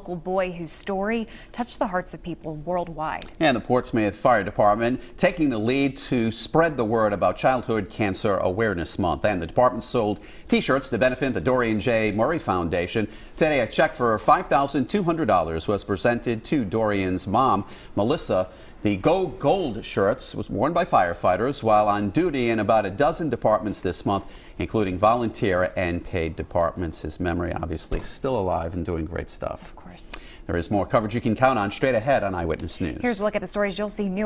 local boy whose story touched the hearts of people worldwide. And the Portsmouth Fire Department taking the lead to spread the word about Childhood Cancer Awareness Month. And the department sold t-shirts to benefit the Dorian J. Murray Foundation. Today, a check for $5,200 was presented to Dorian's mom, Melissa. The Go Gold shirts was worn by firefighters while on duty in about a dozen departments this month, including volunteer and paid departments. His memory obviously still alive and doing great stuff. Of course. There is more coverage you can count on straight ahead on Eyewitness News. Here's a look at the stories you'll see new.